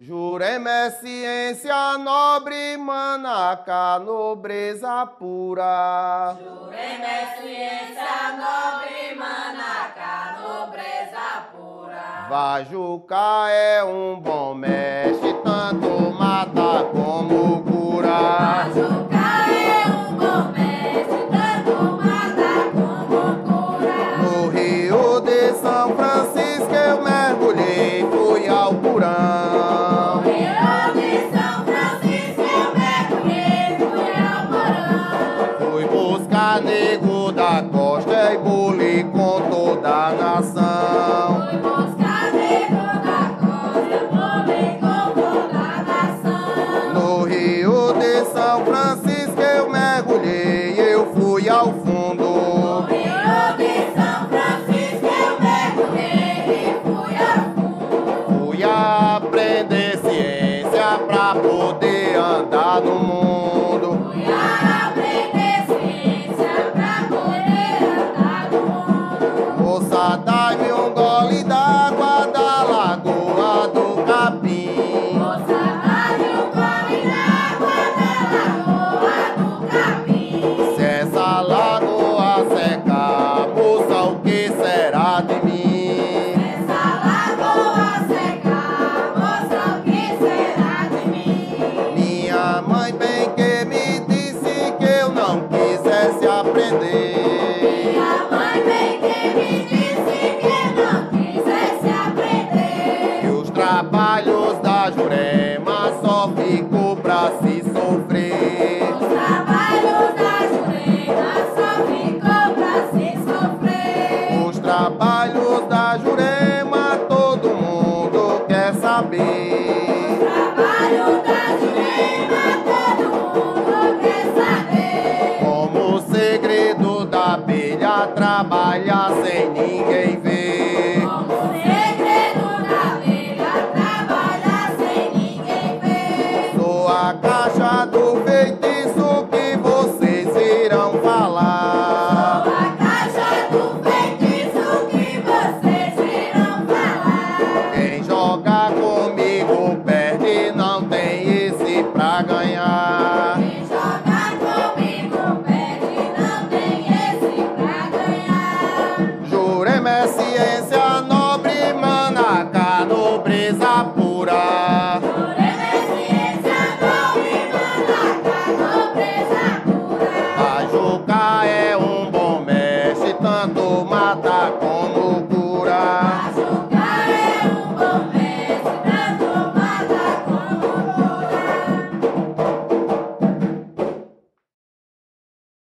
Jurema é ciência nobre, manaca, nobreza pura. Jurema é ciência nobre, manaca, nobreza pura. Vajuca é um bom mestre, tanto mata como cura. Vajuca é um bom mestre, tanto mata como cura. No Rio de São Francisco eu mergulhei, fui ao Purã. Fui Foi moscadeiro na costa, homem com toda nação. No rio de São Francisco eu mergulhei, eu fui ao fundo. No rio de São Francisco eu mergulhei, e fui ao fundo. Fui a ouça, dai-me trabalhos da Juré. trabalhar sem ninguém tratar como